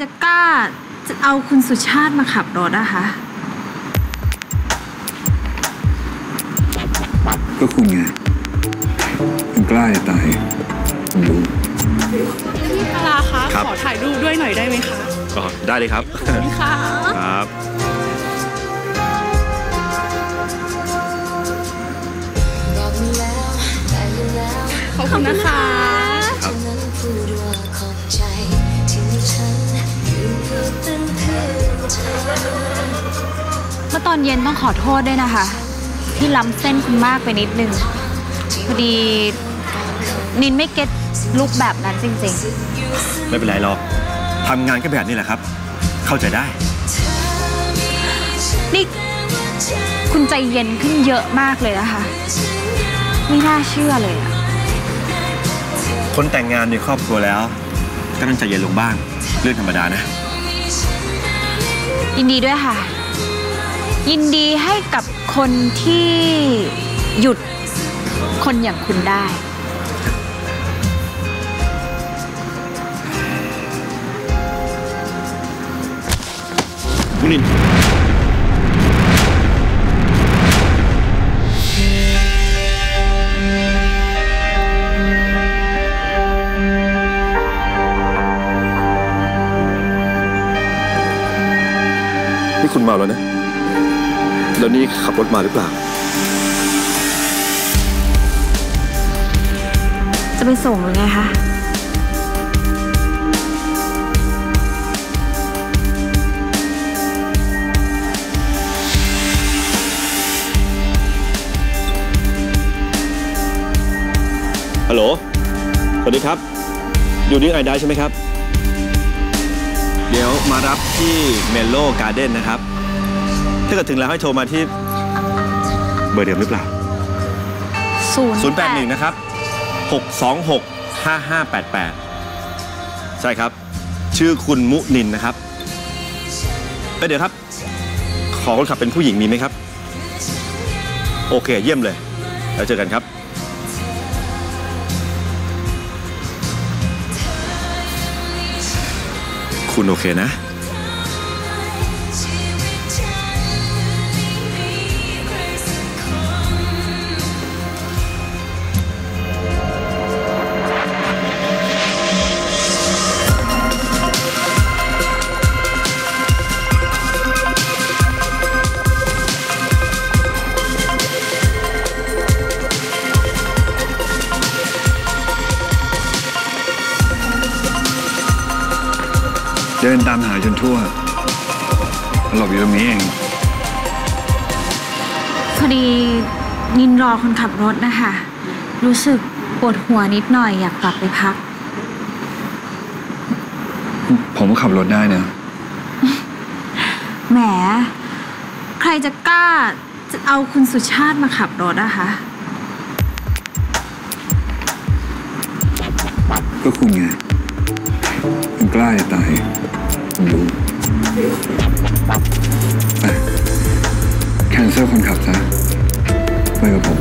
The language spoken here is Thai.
จะกล้าจะเอาคุณสุชาติมาขับรถอะคะก็คุณไงมันกล้าจะตายผมรู้พี่พาราคะครับขอถ่ายรูปด้วยหน่อยได้ไหมคะอ๋อได้เลยครับค่ะครับขอบคุณนะคะ เมื่อตอนเย็นต้องขอโทษด้วยนะคะ ที่ล้ำเส้นคุณมากไปนิดนึงพอดีนินไม่เก็ตลุกแบบนั้นจริงไม่เป็นไรหรอกทำงานก็แบบนี้แหละครับ เข้าใจได้ๆนี่คุณใจเย็นขึ้นเยอะมากเลยนะคะ ไม่น่าเชื่อเลยอะคนแต่งงานมีครอบครัวแล้ว ก็ต้องใจเย็นลงบ้าง เรื่องธรรมดานะ ยินดีด้วยค่ะ ยินดีให้กับคนที่หยุดคนอย่างคุณได้มุนิน นี่คุณเมาแล้วนะ แล้วนี่ขับรถมาหรือเปล่า จะไปส่งหรือไงคะฮัลโหล สวัสดีครับ อยู่นี่ไอได้ใช่ไหมครับ เดี๋ยวมารับที่เมโลการ์เด้นนะครับ ถ้าเกิดถึงแล้วให้โทรมาที่ เบอร์เดิมหรือเปล่า 081 นะครับ 626 5588 ใช่ครับ ชื่อคุณมุนินนะครับเอ้ยเดี๋ยวครับ ขอคนขับเป็นผู้หญิงมีไหมครับ โอเค เยี่ยมเลย แล้วเจอกันครับ คุณโอเคนะ เดินตามหาจนทั่วหลบอยู่ตรงนี้เองพอดีนินรอคนขับรถนะคะ รู้สึกปวดหัวนิดหน่อยอยากกลับไปพัก ผมก็ขับรถได้นะแหม ใครจะกล้าจะเอาคุณสุชาติมาขับรถอะคะ ก็คุณไงมัน กล้าจะตายผมรู้ไปแคนเซิลคนขับซะไปกับผม